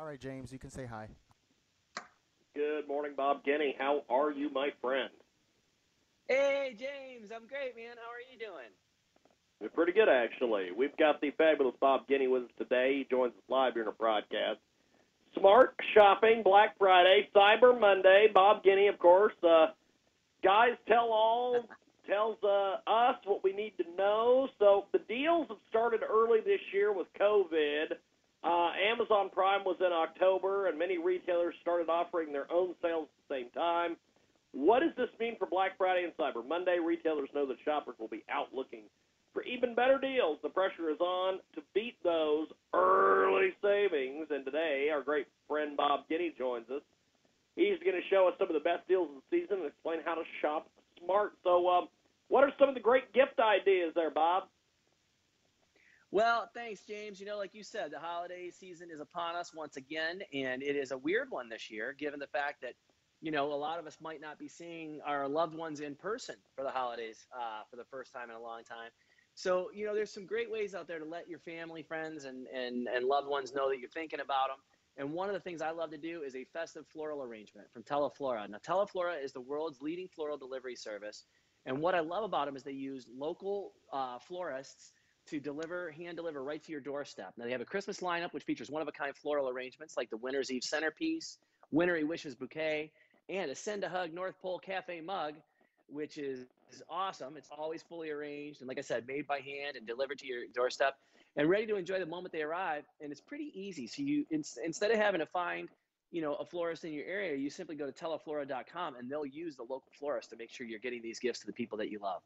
All right, James, you can say hi. Good morning, Bob Guiney. How are you, my friend? Hey, James. I'm great, man. How are you doing? We're pretty good, actually. We've got the fabulous Bob Guiney with us today. He joins us live here in our broadcast. Smart shopping, Black Friday, Cyber Monday. Bob Guiney, of course. Uh, guys, tell all tells uh, us what we need to know. So the deals have started early this year with COVID. Uh, Amazon Prime was in October, and many retailers started offering their own sales at the same time. What does this mean for Black Friday and Cyber Monday? Retailers know that shoppers will be out looking for even better deals. The pressure is on to beat those early savings. And today, our great friend Bob Guiney joins us. He's going to show us some of the best deals of the season and explain how to shop smart. So, um, what are some of the great gift ideas there, Bob? Well, thanks, James. You know, like you said, the holiday season is upon us once again, and it is a weird one this year, given the fact that, you know, a lot of us might not be seeing our loved ones in person for the holidays uh, for the first time in a long time. So, you know, there's some great ways out there to let your family, friends, and, and, and loved ones know that you're thinking about them. And one of the things I love to do is a festive floral arrangement from Teleflora. Now, Teleflora is the world's leading floral delivery service. And what I love about them is they use local uh, florists to deliver, hand deliver right to your doorstep. Now, they have a Christmas lineup, which features one of a kind floral arrangements like the Winter's Eve centerpiece, Wintry Wishes bouquet, and a Send a Hug North Pole Cafe mug, which is, is awesome. It's always fully arranged and, like I said, made by hand and delivered to your doorstep and ready to enjoy the moment they arrive. And it's pretty easy. So you in, instead of having to find you know a florist in your area, you simply go to teleflora.com and they'll use the local florist to make sure you're getting these gifts to the people that you love.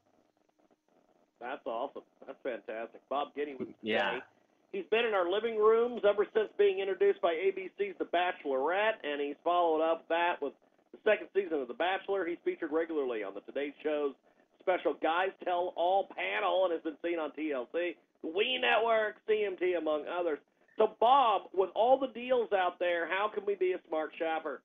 That's awesome. That's fantastic. Bob Guiney with yeah. He's been in our living rooms ever since being introduced by ABC's The Bachelorette, and he's followed up that with the second season of The Bachelor. He's featured regularly on the Today Show's special Guys Tell All panel and has been seen on TLC, We Network, CMT, among others. So, Bob, with all the deals out there, how can we be a smart shopper?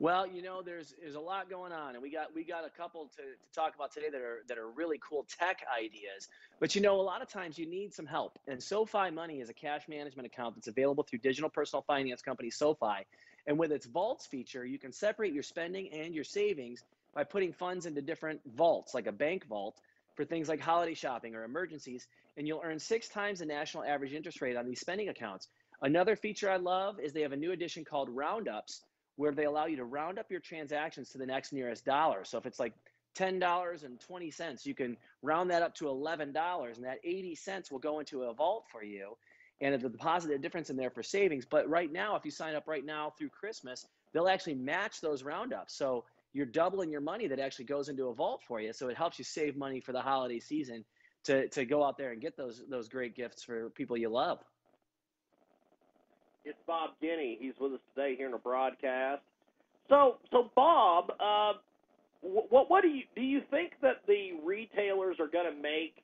Well, you know, there's there's a lot going on, and we got we got a couple to, to talk about today that are that are really cool tech ideas. But you know, a lot of times you need some help, and SoFi Money is a cash management account that's available through digital personal finance company SoFi, and with its vaults feature, you can separate your spending and your savings by putting funds into different vaults, like a bank vault, for things like holiday shopping or emergencies, and you'll earn six times the national average interest rate on these spending accounts. Another feature I love is they have a new addition called Roundups where they allow you to round up your transactions to the next nearest dollar. So if it's like $10.20, you can round that up to $11, and that 80 cents will go into a vault for you. And the deposit a difference in there for savings. But right now, if you sign up right now through Christmas, they'll actually match those roundups. So you're doubling your money that actually goes into a vault for you. So it helps you save money for the holiday season to, to go out there and get those those great gifts for people you love. It's Bob Guiney. He's with us today here in the broadcast. So, so Bob, uh, what what do you do? You think that the retailers are going to make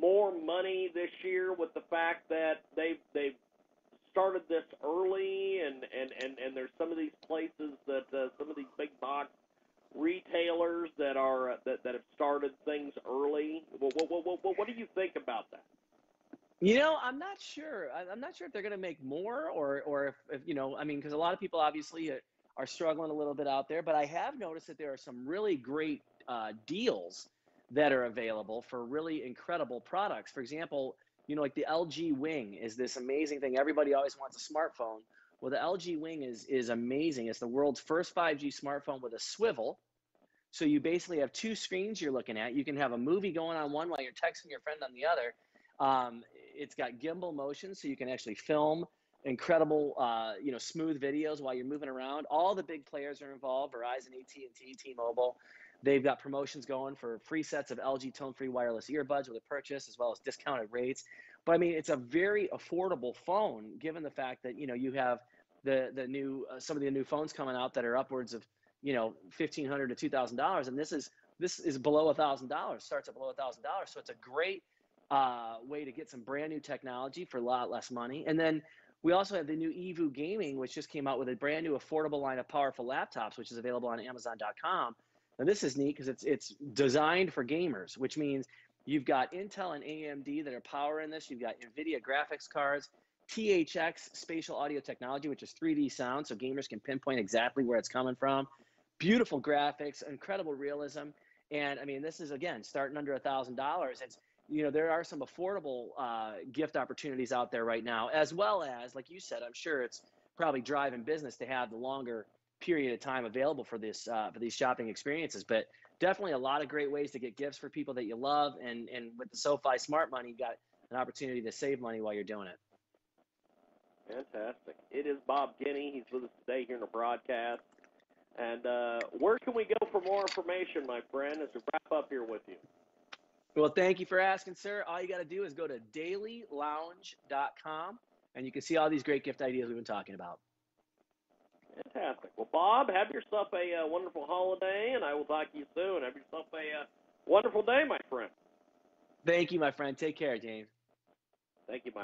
more money this year with the fact that they've they've started this early, and and and and there's some of these places that uh, some of these big box retailers that are uh, that that have started things early. What, what what what what do you think about that? You know, I'm not sure. I'm not sure if they're going to make more or, or if, if you know, I mean, because a lot of people obviously are struggling a little bit out there, but I have noticed that there are some really great uh, deals that are available for really incredible products. For example, you know, like the LG Wing is this amazing thing. Everybody always wants a smartphone. Well, the LG Wing is is amazing. It's the world's first 5G smartphone with a swivel. So you basically have two screens you're looking at. You can have a movie going on one while you're texting your friend on the other. Um, it's got gimbal motion, so you can actually film incredible, uh, you know, smooth videos while you're moving around. All the big players are involved: Verizon, AT&T, T-Mobile. They've got promotions going for free sets of LG tone-free wireless earbuds with a purchase, as well as discounted rates. But I mean, it's a very affordable phone, given the fact that you know you have the the new uh, some of the new phones coming out that are upwards of you know fifteen hundred to two thousand dollars, and this is this is below a thousand dollars, starts at below a thousand dollars. So it's a great uh, way to get some brand new technology for a lot less money. And then we also have the new eVoo Gaming, which just came out with a brand new affordable line of powerful laptops, which is available on Amazon.com. Now this is neat because it's it's designed for gamers, which means you've got Intel and AMD that are powering this. You've got NVIDIA graphics cards, THX spatial audio technology, which is 3D sound, so gamers can pinpoint exactly where it's coming from. Beautiful graphics, incredible realism, and I mean, this is again starting under a thousand dollars. It's you know there are some affordable uh, gift opportunities out there right now, as well as like you said, I'm sure it's probably driving business to have the longer period of time available for this uh, for these shopping experiences. But definitely a lot of great ways to get gifts for people that you love, and and with the SoFi Smart Money, you got an opportunity to save money while you're doing it. Fantastic. It is Bob Guiney. He's with us today here in the broadcast. And uh, where can we go for more information, my friend, as we wrap up here with you? Well, thank you for asking, sir. All you got to do is go to dailylounge.com and you can see all these great gift ideas we've been talking about. Fantastic. Well, Bob, have yourself a uh, wonderful holiday, and I will talk to you soon. Have yourself a uh, wonderful day, my friend. Thank you, my friend. Take care, James. Thank you, my